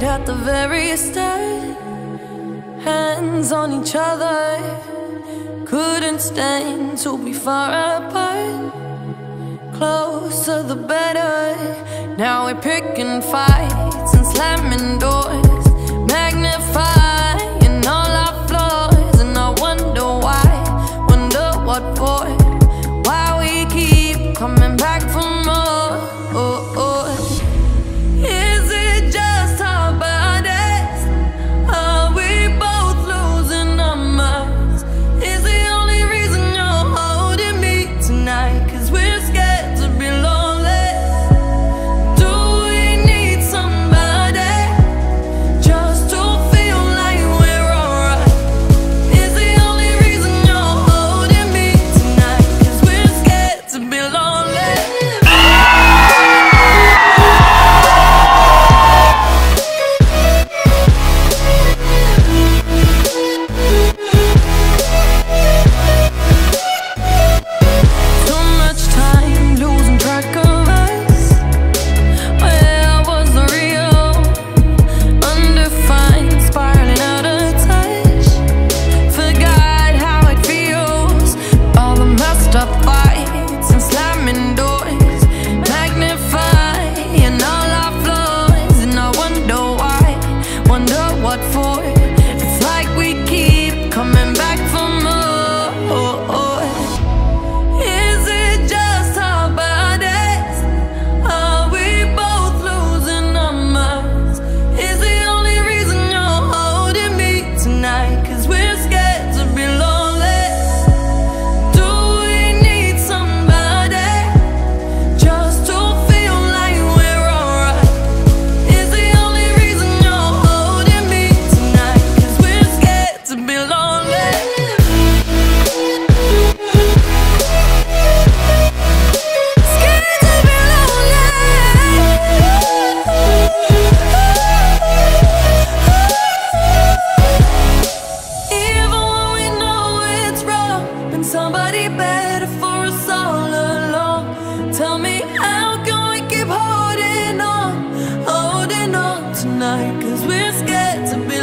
right at the very start Hands on each other. Couldn't stand to be far apart. Closer the better. Now we're picking fights and slamming doors. nobody better for us all along. Tell me how can we keep holding on, holding on tonight? Cause we're scared to be.